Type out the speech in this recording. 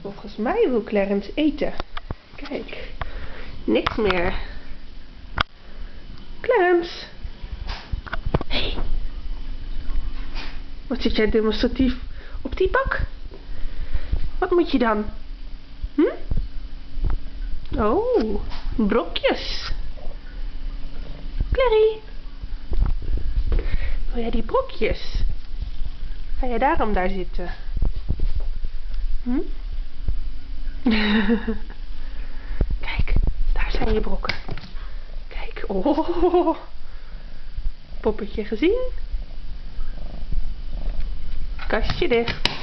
Volgens mij wil Clarence eten. Kijk, niks meer. Clarence. Hey. Wat zit jij demonstratief op die bak? Wat moet je dan? Hm? Oh, brokjes. Clary. Wil jij die brokjes? Ga jij daarom daar zitten? Hm? Kijk, daar zijn je brokken. Kijk, oh. Poppetje gezien? Kastje dicht.